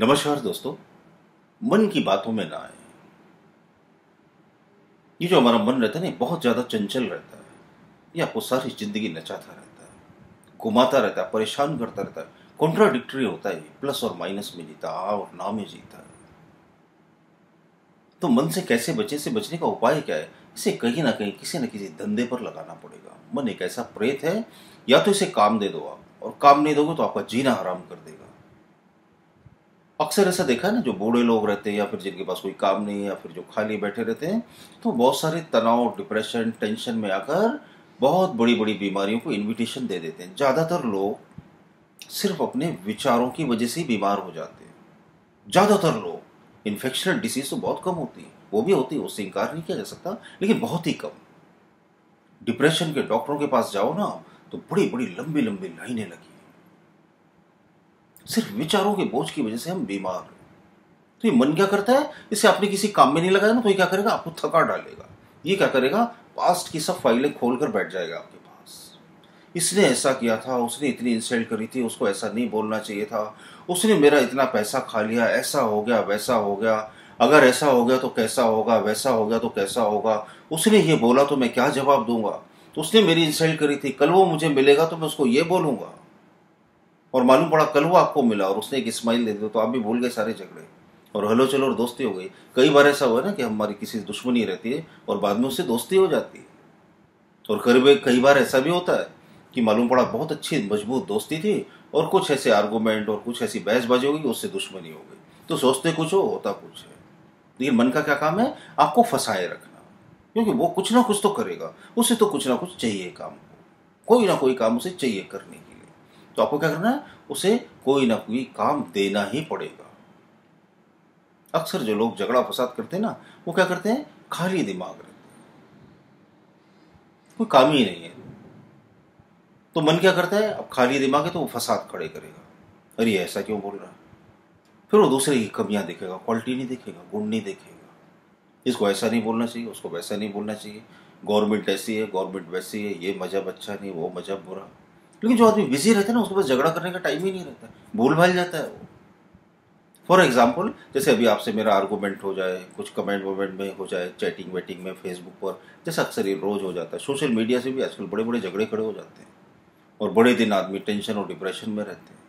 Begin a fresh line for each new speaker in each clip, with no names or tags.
नमस्कार दोस्तों, मन की बातों में ना आए। ये जो हमारा मन रहता है ना बहुत ज़्यादा चंचल रहता है। ये आपको सारी ज़िंदगी नचाता रहता है, घुमाता रहता है, परेशान करता रहता है। कॉन्ट्राडिक्टरी होता है प्लस और माइनस में जीता, आ और ना में जीता। है तो मन से कैसे बचे से बचने का उपाय क्या है? इसे कहीं ना कहीं, किसी न किसी धंधे पर लगाना पड़ेगा। मन एक ऐसा प्रेत है, या तो इसे काम दे दो आप, और काम नहीं दोगे तो आपका जीना हराम कर देगा। अक्सर ऐसा देखा है ना, जो बूढ़े लोग रहते हैं या फिर जिनके पास कोई काम नहीं है या फिर जो खाली बैठे रहते हैं तो बहुत सारे तनाव डिप्रेशन टेंशन में आकर बहुत बड़ी बड़ी बीमारियों को इनविटेशन दे देते हैं। ज़्यादातर लोग सिर्फ़ अपने विचारों की वजह से ही बीमार हो जाते हैं। ज़्यादातर लोग। इन्फेक्शनल डिसीज तो बहुत कम होती है। वो भी होती है, उससे इनकार नहीं किया जा सकता, लेकिन बहुत ही कम। डिप्रेशन के डॉक्टरों के पास जाओ ना तो बड़ी बड़ी लंबी लंबी लाइनें लगी सिर्फ़ विचारों के बोझ की वजह से हम बीमार हैं। तो ये मन क्या करता है? इसे आपने किसी काम में नहीं लगाया ना तो ये क्या करेगा? आपको थका डालेगा। ये क्या करेगा? पास्ट की सब फाइलें खोल कर बैठ जाएगा आपके पास। इसने ऐसा किया था, उसने इतनी इंसल्ट करी थी, उसको ऐसा नहीं बोलना चाहिए था। उसने मेरा इतना पैसा खा लिया, ऐसा हो गया, वैसा हो गया। अगर ऐसा हो गया तो कैसा होगा, वैसा हो गया तो कैसा होगा? उसने ये बोला तो मैं क्या जवाब दूँगा? उसने मेरी इंसल्ट करी थी, कल वो मुझे मिलेगा तो मैं उसको ये बोलूँगा। और मालूम पड़ा कल वो आपको मिला और उसने एक स्माइल दे दिया तो आप भी भूल गए सारे झगड़े। और हलो चलो और दोस्ती हो गई। कई बार ऐसा हुआ ना कि हमारी किसी दुश्मनी रहती है और बाद में उससे दोस्ती हो जाती है। और करीब कई बार ऐसा भी होता है कि मालूम पड़ा बहुत अच्छी, मज़बूत दोस्ती थी और कुछ ऐसे आर्गूमेंट और कुछ ऐसी बहसबाजी होगी उससे दुश्मनी हो गई। तो सोचते कुछ हो, होता कुछ है। लेकिन मन का क्या काम है? आपको फंसाए रखना। क्योंकि वो कुछ ना कुछ तो करेगा। उसे तो कुछ ना कुछ चाहिए काम को। कोई ना कोई काम उसे चाहिए करने तो आपको क्या करना है? उसे कोई ना कोई काम देना ही पड़ेगा। अक्सर जो लोग झगड़ा फसाद करते हैं ना, वो क्या करते हैं? खाली दिमाग रहते हैं। कोई काम ही नहीं है। तो मन क्या करता है? अब खाली दिमाग है तो वो फसाद खड़े करेगा। अरे, ऐसा क्यों बोल रहा है? फिर वो दूसरे की कमियाँ देखेगा, क्वालिटी नहीं देखेगा, गुण नहीं देखेगा। इसको ऐसा नहीं बोलना चाहिए, उसको वैसा नहीं बोलना चाहिए। गवर्नमेंट ऐसी है, गवर्नमेंट वैसी है, ये मज़हब अच्छा नहीं, वो मज़हब बुरा। लेकिन जो आदमी बिज़ी रहता है ना, उसके पास झगड़ा करने का टाइम ही नहीं रहता भूल भाल जाता है वो। फॉर एग्ज़ाम्पल जैसे अभी आपसे मेरा आर्गूमेंट हो जाए, कुछ कमेंट वमेंट में हो जाए चैटिंग वेटिंग में फेसबुक पर, जैसा अक्सर ये रोज हो जाता है। सोशल मीडिया से भी आजकल बड़े बड़े झगड़े खड़े हो जाते हैं। और बड़े दिन आदमी टेंशन और डिप्रेशन में रहते हैं।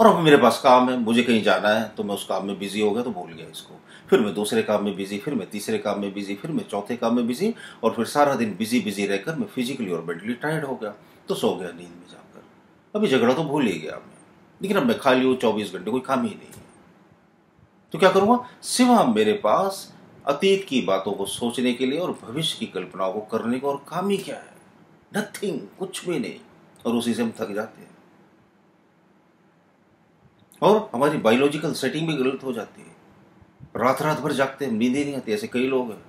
और अब मेरे पास काम है, मुझे कहीं जाना है तो मैं उस काम में बिज़ी हो गया तो भूल गया इसको। फिर मैं दूसरे काम में बिज़ी फिर मैं तीसरे काम में बिज़ी फिर मैं चौथे काम में बिज़ी और फिर सारा दिन बिज़ी बिज़ी रहकर मैं फिजिकली और मेंटली टायर्ड हो गया तो सो गया नींद में जाकर। अभी झगड़ा तो भूल ही गया मैं। लेकिन अब मैं खाली हूँ, चौबीस घंटे कोई काम ही नहीं है। तो क्या करूँगा? सिवा मेरे पास अतीत की बातों को सोचने के लिए और भविष्य की कल्पनाओं को करने को और काम ही क्या है? नथिंग कुछ भी नहीं। और उसी से हम थक जाते हैं। और हमारी बायोलॉजिकल सेटिंग भी गलत हो जाती है। रात रात भर जागते हैं, नींद ही नहीं आती। ऐसे कई लोग हैं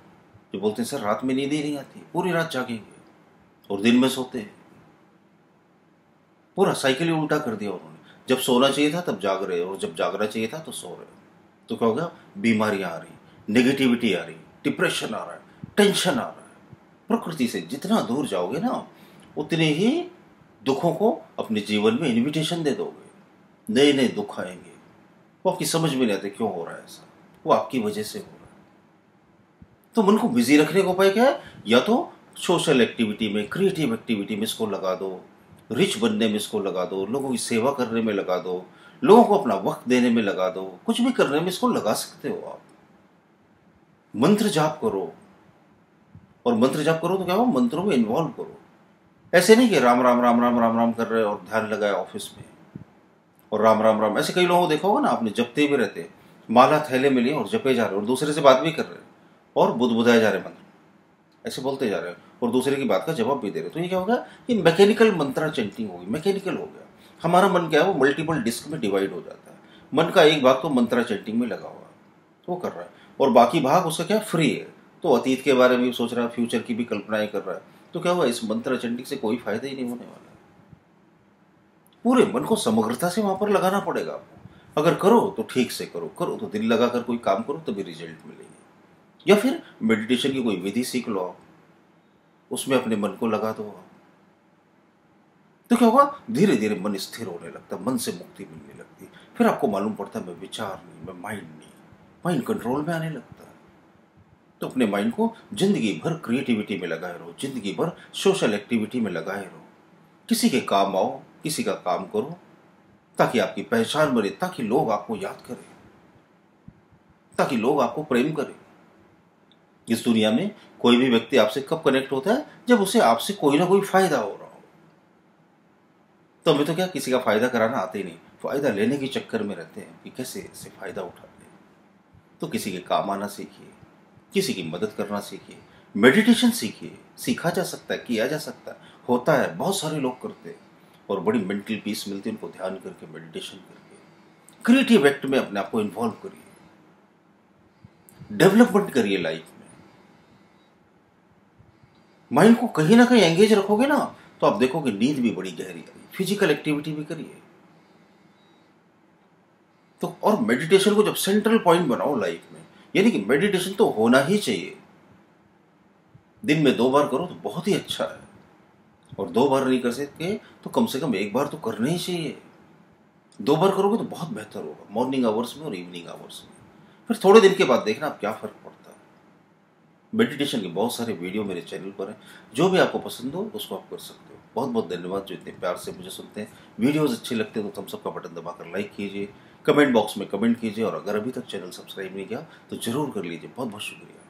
जो बोलते हैं, सर, रात में नींद ही नहीं आती। पूरी रात जागेंगे। और दिन में सोते हैं। पूरा साइकिल ही उल्टा कर दिया उन्होंने। जब सोना चाहिए था, तब जाग रहे और जब जागना चाहिए था तो सो रहे तो क्या होगा बीमारियाँ आ रही नेगेटिविटी आ रही डिप्रेशन आ रहा है। टेंशन आ रहा है। प्रकृति से जितना दूर जाओगे ना, उतने ही दुखों को अपने जीवन में इन्विटेशन दे दोगे। नए नए दुख आएँगे। वो आपकी समझ में नहीं आते क्यों हो रहा है ऐसा। वो आपकी वजह से हो रहा है। तो मन को बिज़ी रखने का उपाय क्या है? या तो सोशल एक्टिविटी में क्रिएटिव एक्टिविटी में इसको लगा दो रिच बनने में इसको लगा दो, लोगों की सेवा करने में लगा दो, लोगों को अपना वक्त देने में लगा दो, कुछ भी करने में इसको लगा सकते हो आप। मंत्र जाप करो। और मंत्र जाप करो तो क्या हो मंत्रों में इन्वॉल्व करो। ऐसे नहीं कि राम राम राम राम राम राम कर रहे और ध्यान लगाए ऑफ़िस में। और राम राम राम। ऐसे कई लोगों को देखा होगा ना आपने, जपते भी रहते माला थैले में लिए और जपे जा रहे और दूसरे से बात भी कर रहे हैं और बुद्ध बुधाए जा रहे मंत्र। ऐसे बोलते जा रहे हैं और दूसरे की बात का जवाब भी दे रहे तो ये क्या होगा? ये मैकेनिकल मंत्रा चेंटिंग होगी। मैकेनिकल हो गया। हमारा मन क्या है? वो मल्टीपल डिस्क में डिवाइड हो जाता है। मन का एक भाग तो मंत्रा चेंटिंग में लगा हुआ तो वो कर रहा है। और बाकी भाग उसका क्या? फ्री है। तो अतीत के बारे में भी सोच रहा है फ्यूचर की भी कल्पनाएँ कर रहा है। तो क्या हुआ? इस मंत्र चंटिंग से कोई फ़ायदा ही नहीं होने वाला पूरे मन को समग्रता से वहाँ पर लगाना पड़ेगा आपको। अगर करो तो ठीक से करो करो तो दिल लगाकर कोई काम करो तभी रिज़ल्ट मिलेंगे। या फिर मेडिटेशन की कोई विधि सीख लो आप। उसमें अपने मन को लगा दो आप। तो क्या होगा? धीरे धीरे मन स्थिर होने लगता, मन से मुक्ति मिलने लगती। फिर आपको मालूम पड़ता है मैं विचार नहीं, मैं माइंड नहीं। माइंड कंट्रोल में आने लगता तो अपने माइंड को ज़िंदगी भर क्रिएटिविटी में लगाए रहो, ज़िंदगी भर सोशल एक्टिविटी में लगाए रहो। किसी के काम आओ किसी का काम करो, ताकि आपकी पहचान बने, ताकि लोग आपको याद करें, ताकि लोग आपको प्रेम करें। इस दुनिया में कोई भी व्यक्ति आपसे कब कनेक्ट होता है? जब उसे आपसे कोई ना कोई फ़ायदा हो रहा हो। तो हमें तो क्या किसी का फ़ायदा कराना आते ही नहीं। फ़ायदा लेने के चक्कर में रहते हैं कि कैसे इससे फ़ायदा उठा ले तो किसी के काम आना सीखिए, किसी की मदद करना सीखिए मेडिटेशन सीखिए, सीखा जा सकता है, किया जा सकता है, होता है, बहुत सारे लोग करते हैं। और बड़ी मेंटल पीस मिलती है, उनको ध्यान करके मेडिटेशन करके। क्रिएटिव एक्ट में अपने आप को इन्वॉल्व करिए। डेवलपमेंट करिए लाइफ में। माइंड को कहीं ना कहीं एंगेज रखोगे ना तो आप देखोगे नींद भी बड़ी गहरी आई फ़िज़िकल एक्टिविटी भी करिए। तो और मेडिटेशन को जब सेंट्रल पॉइंट बनाओ लाइफ में, यानी कि मेडिटेशन तो होना ही चाहिए। दिन में दो बार करो तो बहुत ही अच्छा है। और दो बार नहीं कर सकते तो कम से कम एक बार तो करना ही चाहिए। दो बार करोगे तो बहुत बेहतर होगा मॉर्निंग आवर्स में और इवनिंग आवर्स में। फिर थोड़े दिन के बाद देखना आप क्या फ़र्क पड़ता है। मेडिटेशन के बहुत सारे वीडियो मेरे चैनल पर हैं। जो भी आपको पसंद हो, उसको आप कर सकते हो। बहुत बहुत धन्यवाद जो इतने प्यार से मुझे सुनते हैं। वीडियोज़ अच्छे लगते हैं तो थम्स अप का बटन दबाकर लाइक कीजिए। कमेंट बॉक्स में कमेंट कीजिए और अगर अभी तक चैनल सब्सक्राइब नहीं किया तो ज़रूर कर लीजिए। बहुत बहुत शुक्रिया।